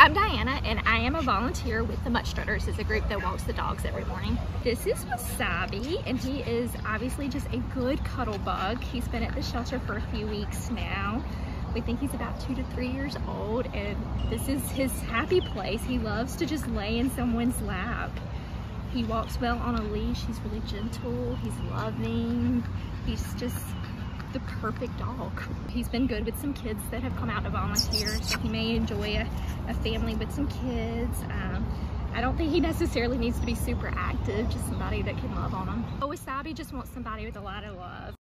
I'm Diana and I am a volunteer with the Mutt Strutters. It's a group that walks the dogs every morning. This is Wasabi and he is obviously just a good cuddle bug. He's been at the shelter for a few weeks now. We think he's about two to three years old and this is his happy place. He loves to just lay in someone's lap. He walks well on a leash. He's really gentle. He's loving. He's just the perfect dog. He's been good with some kids that have come out to volunteer, so he may enjoy a, a family with some kids. Um, I don't think he necessarily needs to be super active, just somebody that can love on him. Wasabi just wants somebody with a lot of love.